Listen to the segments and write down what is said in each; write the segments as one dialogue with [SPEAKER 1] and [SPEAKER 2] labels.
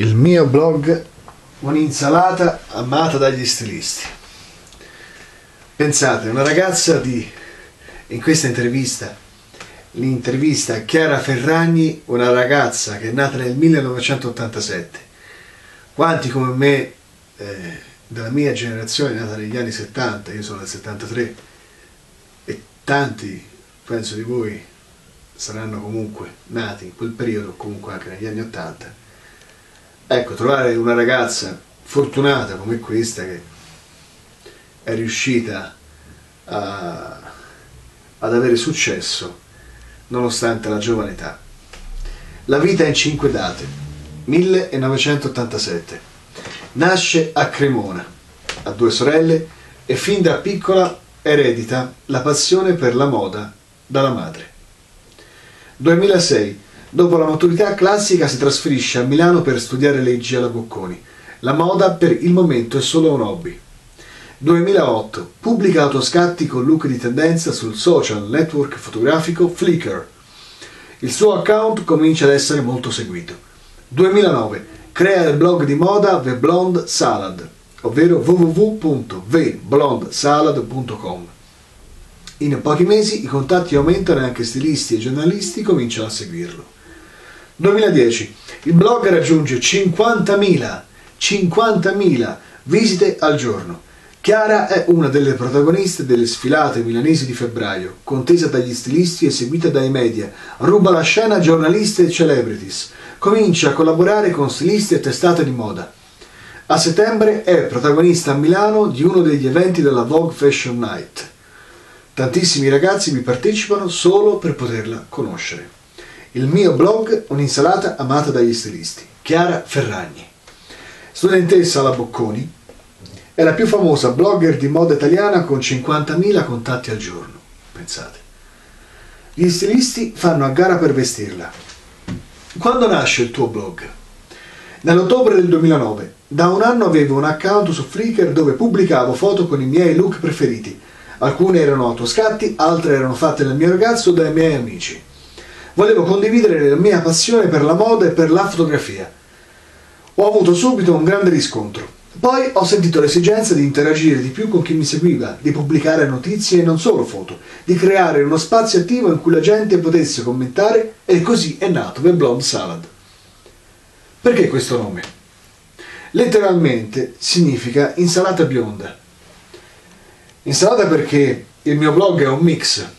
[SPEAKER 1] Il mio blog Un'insalata amata dagli stilisti. Pensate, una ragazza di in questa intervista, l'intervista a Chiara Ferragni, una ragazza che è nata nel 1987. Quanti come me eh, della mia generazione nata negli anni 70, io sono del 73 e tanti, penso di voi, saranno comunque nati in quel periodo, comunque anche negli anni 80 Ecco, trovare una ragazza fortunata come questa che è riuscita a, ad avere successo nonostante la giovane età. La vita in cinque date. 1987. Nasce a Cremona, ha due sorelle e fin da piccola eredita la passione per la moda dalla madre. 2006 Dopo la maturità classica si trasferisce a Milano per studiare leggi alla Bocconi. La moda per il momento è solo un hobby. 2008. Pubblica autoscatti con look di tendenza sul social network fotografico Flickr. Il suo account comincia ad essere molto seguito. 2009. Crea il blog di moda The Blonde Salad, ovvero www.theblondesalad.com. In pochi mesi i contatti aumentano e anche stilisti e giornalisti cominciano a seguirlo. 2010. Il blog raggiunge 50.000, 50.000 visite al giorno. Chiara è una delle protagoniste delle sfilate milanesi di febbraio, contesa dagli stilisti e seguita dai media. Ruba la scena a giornalisti e celebrities. Comincia a collaborare con stilisti e testate di moda. A settembre è protagonista a Milano di uno degli eventi della Vogue Fashion Night. Tantissimi ragazzi vi partecipano solo per poterla conoscere. Il mio blog, un'insalata amata dagli stilisti. Chiara Ferragni. Studentessa alla Bocconi, è la più famosa blogger di moda italiana con 50.000 contatti al giorno. Pensate. Gli stilisti fanno a gara per vestirla. Quando nasce il tuo blog? Nell'ottobre del 2009. Da un anno avevo un account su Flickr dove pubblicavo foto con i miei look preferiti. Alcune erano autoscatti, altre erano fatte dal mio ragazzo o dai miei amici volevo condividere la mia passione per la moda e per la fotografia. Ho avuto subito un grande riscontro. Poi ho sentito l'esigenza di interagire di più con chi mi seguiva, di pubblicare notizie e non solo foto, di creare uno spazio attivo in cui la gente potesse commentare e così è nato The Blonde Salad. Perché questo nome? Letteralmente significa insalata bionda. Insalata perché il mio blog è un mix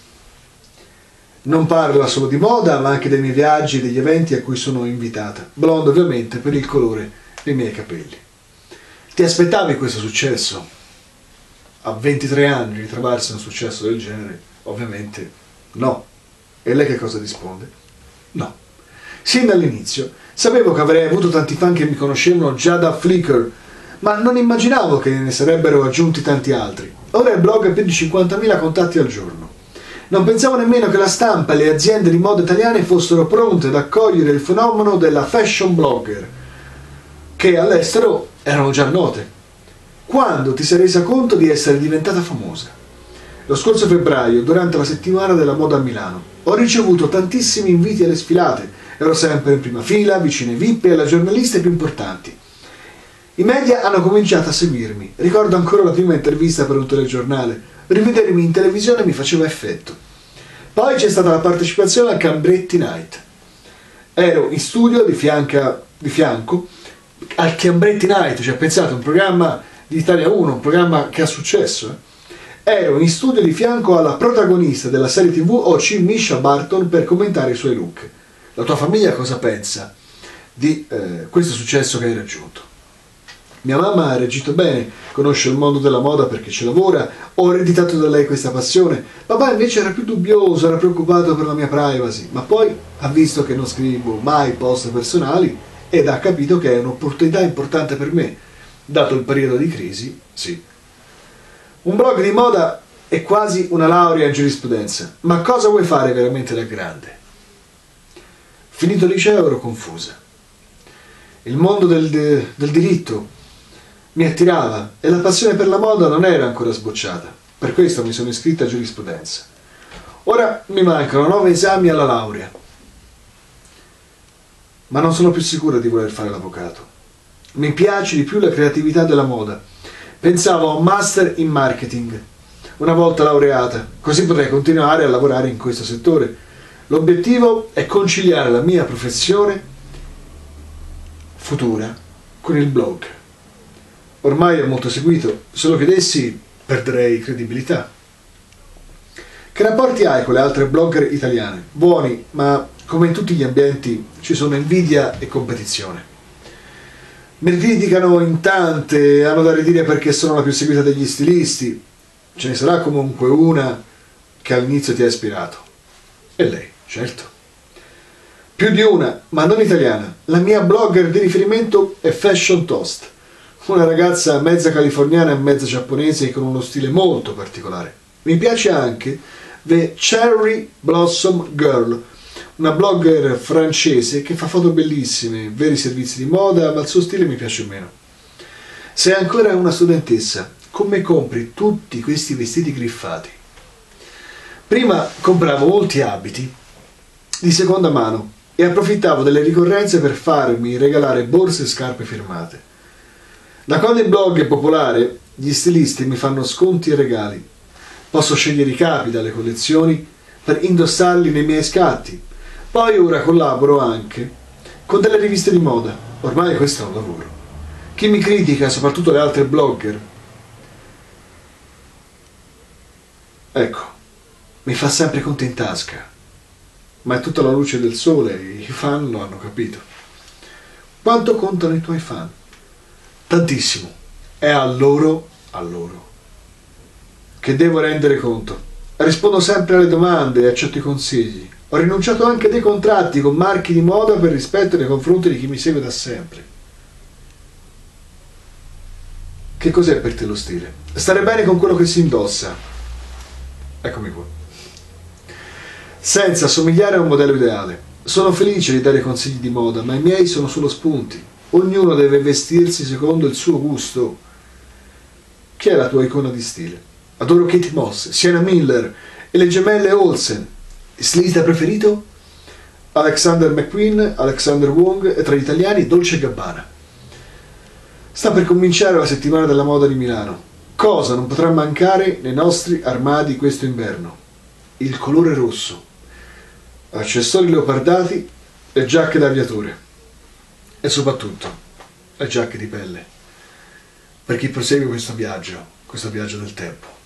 [SPEAKER 1] non parla solo di moda, ma anche dei miei viaggi e degli eventi a cui sono invitata. Blonde ovviamente per il colore dei miei capelli. Ti aspettavi questo successo? A 23 anni ritrovarsi un successo del genere? Ovviamente no. E lei che cosa risponde? No. Sin dall'inizio sapevo che avrei avuto tanti fan che mi conoscevano già da Flickr, ma non immaginavo che ne sarebbero aggiunti tanti altri. Ora il blog ha più di 50.000 contatti al giorno. Non pensavo nemmeno che la stampa e le aziende di moda italiane fossero pronte ad accogliere il fenomeno della fashion blogger, che all'estero erano già note. Quando ti sei resa conto di essere diventata famosa? Lo scorso febbraio, durante la settimana della moda a Milano, ho ricevuto tantissimi inviti alle sfilate, ero sempre in prima fila, vicino ai VIP e alle giornaliste più importanti. I media hanno cominciato a seguirmi. Ricordo ancora la prima intervista per un telegiornale rivedermi in televisione mi faceva effetto. Poi c'è stata la partecipazione al Cambretti Night. Ero in studio di, fianca, di fianco al Cambretti Night, cioè pensate, un programma di Italia 1, un programma che ha successo. Eh? Ero in studio di fianco alla protagonista della serie tv OC Misha Barton per commentare i suoi look. La tua famiglia cosa pensa di eh, questo successo che hai raggiunto? Mia mamma ha reagito bene, conosce il mondo della moda perché ci lavora, ho ereditato da lei questa passione. Papà invece era più dubbioso, era preoccupato per la mia privacy, ma poi ha visto che non scrivo mai post personali ed ha capito che è un'opportunità importante per me. Dato il periodo di crisi, sì. Un blog di moda è quasi una laurea in giurisprudenza, ma cosa vuoi fare veramente da grande? Finito il liceo ero confusa. Il mondo del, del diritto, mi attirava e la passione per la moda non era ancora sbocciata. Per questo mi sono iscritta a giurisprudenza. Ora mi mancano nove esami alla laurea. ma non sono più sicura di voler fare l'avvocato. Mi piace di più la creatività della moda. Pensavo a un master in marketing, una volta laureata, così potrei continuare a lavorare in questo settore. L'obiettivo è conciliare la mia professione futura con il blog. Ormai è molto seguito, se lo chiedessi perderei credibilità. Che rapporti hai con le altre blogger italiane? Buoni, ma come in tutti gli ambienti ci sono invidia e competizione. Mi criticano in tante, hanno da ridire perché sono la più seguita degli stilisti. Ce ne sarà comunque una che all'inizio ti ha ispirato. E lei, certo. Più di una, ma non italiana. La mia blogger di riferimento è Fashion Toast, una ragazza mezza californiana e mezza giapponese con uno stile molto particolare. Mi piace anche The Cherry Blossom Girl, una blogger francese che fa foto bellissime, veri servizi di moda, ma il suo stile mi piace meno. Sei ancora una studentessa, come compri tutti questi vestiti griffati? Prima compravo molti abiti di seconda mano e approfittavo delle ricorrenze per farmi regalare borse e scarpe firmate. Da quando il blog è popolare, gli stilisti mi fanno sconti e regali Posso scegliere i capi dalle collezioni per indossarli nei miei scatti. Poi ora collaboro anche con delle riviste di moda. Ormai questo è un lavoro. Chi mi critica, soprattutto le altre blogger, ecco, mi fa sempre conto in tasca. Ma è tutta la luce del sole, i fan lo hanno capito. Quanto contano i tuoi fan? Tantissimo. È a loro, a loro che devo rendere conto. Rispondo sempre alle domande e accetto i consigli. Ho rinunciato anche a dei contratti con marchi di moda per rispetto nei confronti di chi mi segue da sempre. Che cos'è per te lo stile? Stare bene con quello che si indossa. Eccomi qua. Senza somigliare a un modello ideale. Sono felice di dare consigli di moda, ma i miei sono solo spunti. Ognuno deve vestirsi secondo il suo gusto. Chi è la tua icona di stile? Adoro Kate Moss, Sienna Miller e le gemelle Olsen. Stilista preferito? Alexander McQueen, Alexander Wong e tra gli italiani Dolce Gabbana. Sta per cominciare la settimana della moda di Milano. Cosa non potrà mancare nei nostri armadi questo inverno? Il colore rosso. Accessori leopardati e giacche d'aviatore. E soprattutto le giacche di pelle. Per chi prosegue questo viaggio, questo viaggio del tempo.